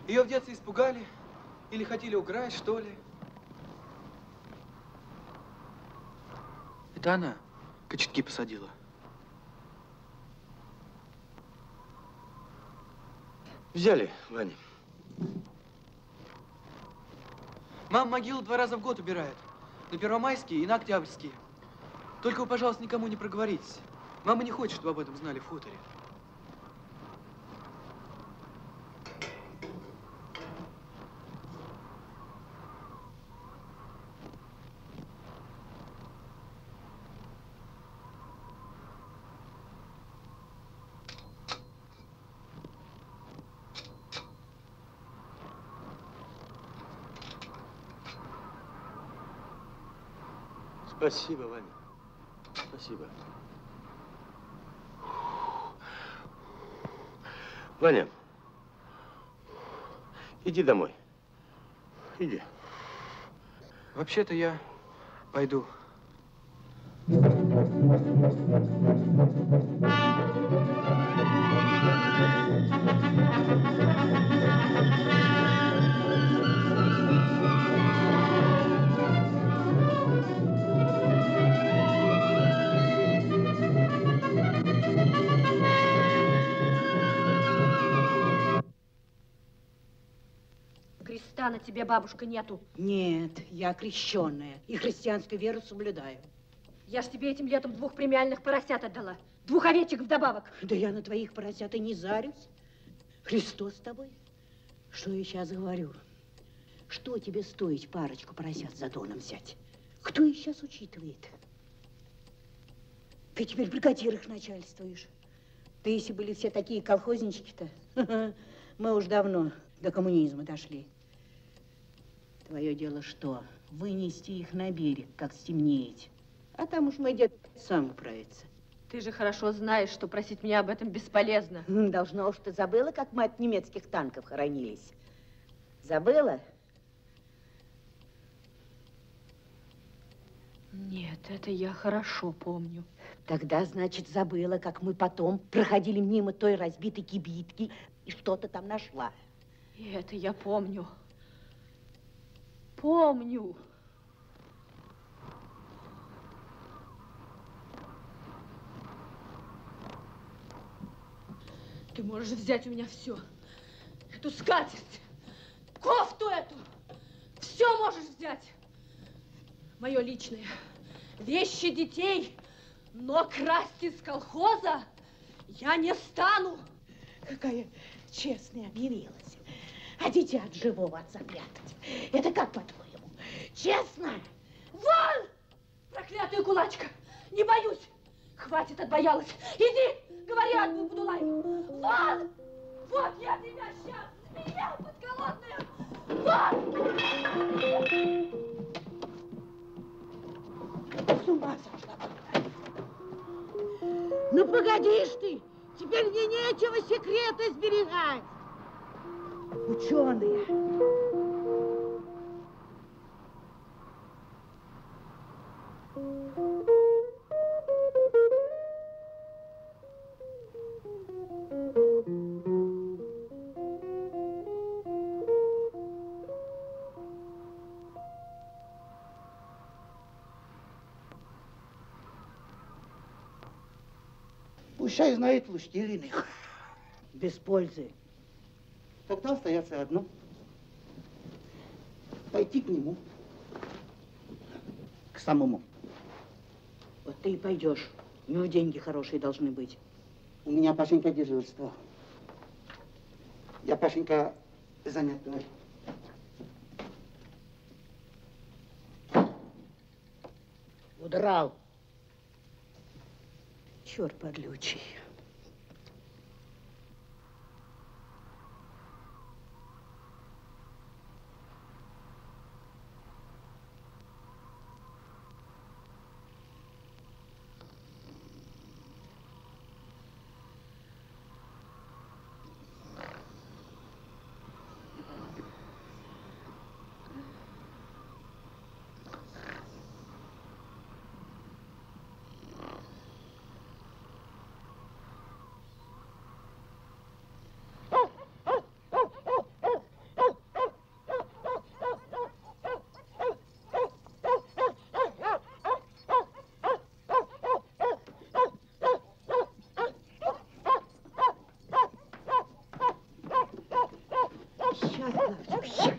Ее в детстве испугали или хотели украсть, что ли. Это она кочетки посадила. Взяли, Ваня. Мама могилу два раза в год убирает. На Первомайские и на Октябрьские. Только вы, пожалуйста, никому не проговоритесь. Мама не хочет, чтобы об этом знали в хуторе. Спасибо, Ваня. Спасибо. Ваня, иди домой. Иди. Вообще-то я пойду. На тебе, бабушка, нету. Нет, я крещенная и христианскую веру соблюдаю. Я ж тебе этим летом двух премиальных поросят отдала. Двух овечек вдобавок. Да я на твоих поросят и не зарюсь. Христос с тобой. Что я сейчас говорю? Что тебе стоить парочку поросят за доном взять? Кто их сейчас учитывает? Ты теперь в бригадирах начальствуешь. Да если были все такие колхознички-то, <laughs> мы уж давно до коммунизма дошли. Твое дело что? Вынести их на берег, как стемнеет. А там уж мой дед сам управится. Ты же хорошо знаешь, что просить меня об этом бесполезно. Должно уж ты забыла, как мы от немецких танков хоронились. Забыла? Нет, это я хорошо помню. Тогда, значит, забыла, как мы потом проходили мимо той разбитой кибитки и что-то там нашла. И это я помню. Помню. Ты можешь взять у меня все. Эту скатерть, кофту эту. Все можешь взять. Мое личное. Вещи детей. Но красть из колхоза я не стану. Какая честная объявилась. А дитя от живого отца прятать. Это как, по-твоему, честно? Вон! Проклятая кулачка! Не боюсь! Хватит, отбоялась! Иди, говори Адму Будулаеву! Вон! Вот я тебя сейчас, змея подколодная! Вон! С ума сошла, Ну, погоди ж ты! Теперь мне нечего секреты сберегать! Ученые! Пущай знает Луштилиных. Без пользы. Тогда остается одно. Пойти к нему. К самому. Вот ты и пойдешь. У него деньги хорошие должны быть. У меня, Пашенька, дежурство. Я, Пашенька, занятой. Удрал. Черт подлючий. Oh, oh shit.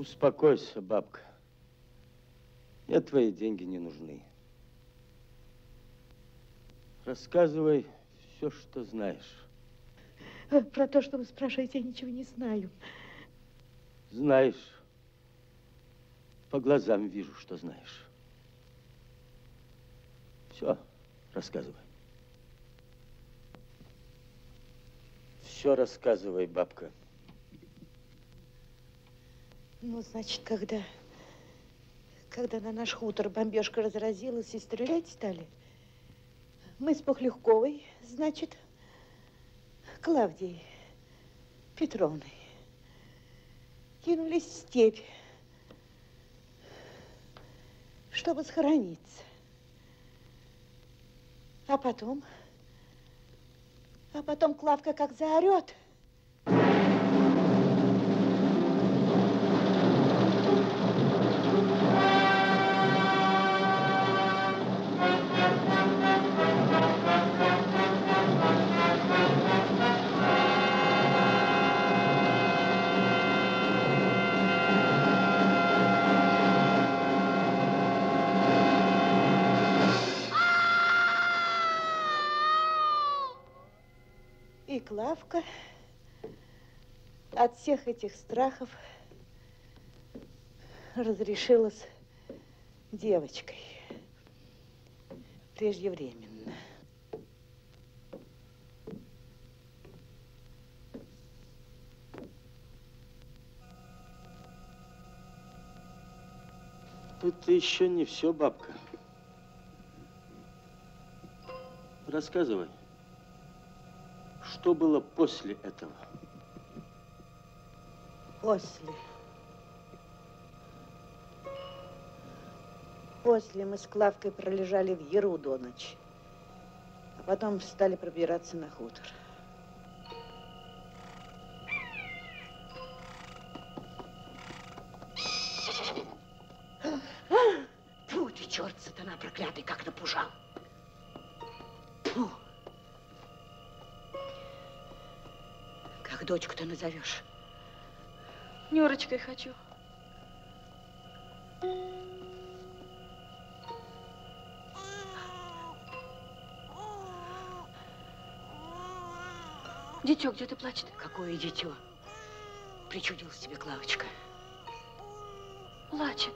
Успокойся, бабка. Мне твои деньги не нужны. Рассказывай все, что знаешь. Про то, что вы спрашиваете, я ничего не знаю. Знаешь. По глазам вижу, что знаешь. Все, рассказывай. Все рассказывай, бабка. Ну, значит, когда, когда на наш хутор бомбежка разразилась и стрелять стали, мы с Пухлюковой, значит, Клавдией Петровной кинулись в степь, чтобы схорониться. А потом, а потом Клавка как заорет. Клавка от всех этих страхов разрешилась девочкой преждевременно. Это еще не все, бабка. Рассказывай, что было после этого? После. После мы с Клавкой пролежали в Яру до ночи. А потом стали пробираться на хутор. Назовешь? Нюрочкой хочу. Дитё, где ты плачет? Какое дитё? Причудилась тебе Клавочка. Плачет.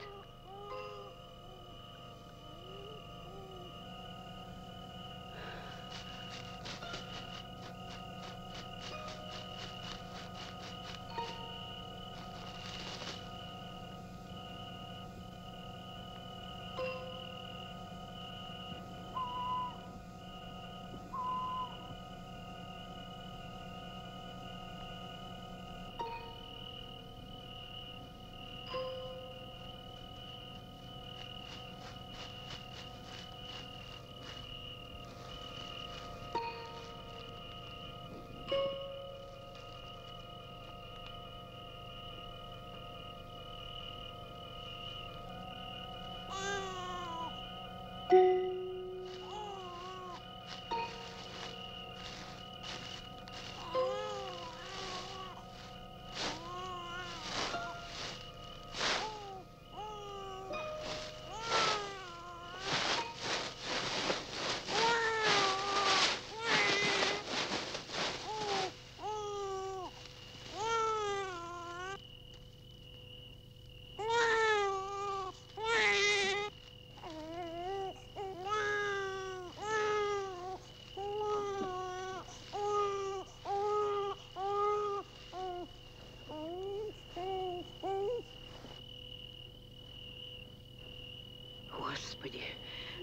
Господи,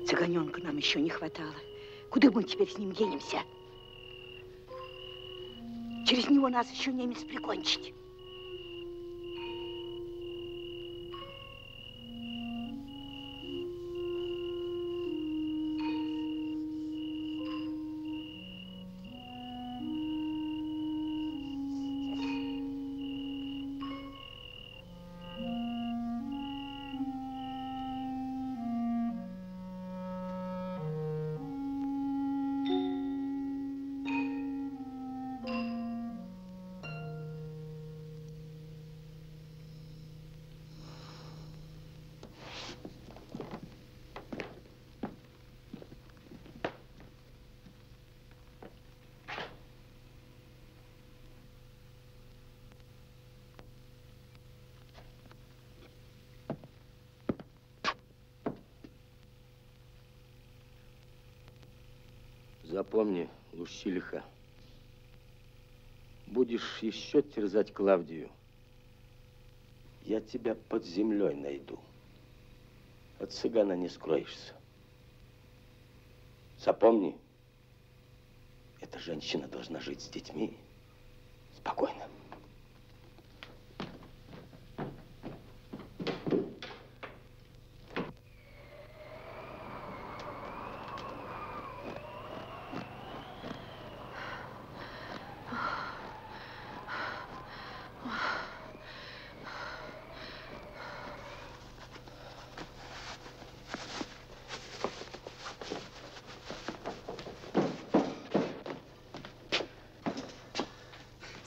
цыганенка нам еще не хватало. Куда мы теперь с ним денемся? Через него нас еще немец прикончить. Запомни, Лущилиха, будешь еще терзать Клавдию, я тебя под землей найду. От цыгана не скроешься. Запомни, эта женщина должна жить с детьми спокойно.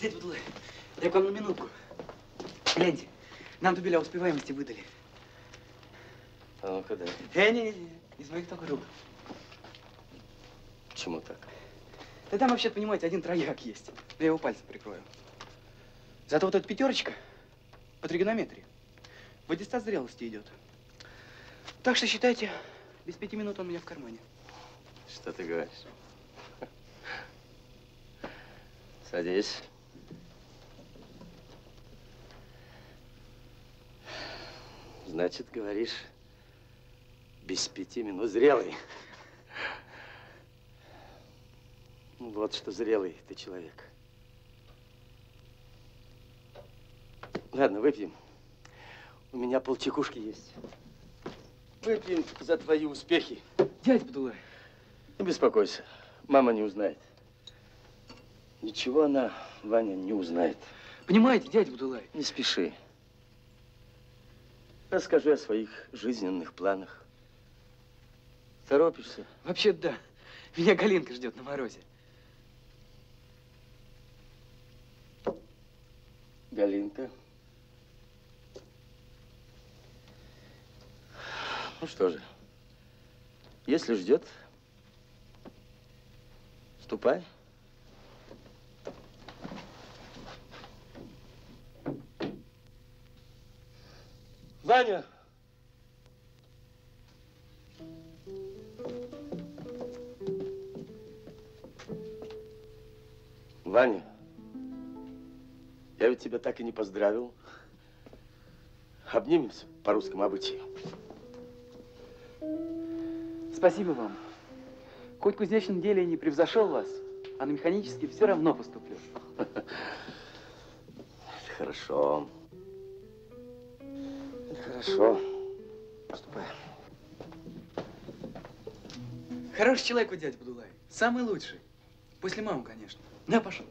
Дядя Батулай, я к вам на минутку. Гляньте, нам дубеля успеваемости выдали. А ну-ка, дай. Э, не, не, не, из моих только рук. Почему так? Да там вообще, понимаете, один трояк есть. Я его пальцем прикрою. Зато вот эта пятерочка по тригонометрии в аттестат зрелости идет. Так что считайте, без пяти минут он у меня в кармане. Что ты говоришь? Садись. Значит, говоришь, без пяти минут зрелый. Ну, Вот что зрелый ты человек. Ладно, выпьем. У меня полчекушки есть. Выпьем за твои успехи. Дядя Батулай. Не беспокойся, мама не узнает. Ничего она, Ваня, не узнает. Понимаете, дядя Батулай? Не спеши. Расскажи о своих жизненных планах. Торопишься? Вообще да. Меня Галинка ждет на морозе. Галинка. Ну что же, если ждет, ступай. Ваня! Ваня, я ведь тебя так и не поздравил. Обнимемся по русскому обычаю. Спасибо вам. Хоть в кузнечном деле и не превзошел вас, а на механический все равно поступлю. <laughs> Хорошо. Хорошо. Поступай. Хороший человек вы, дядя Будулай. Самый лучший. После мамы, конечно. Я пошел.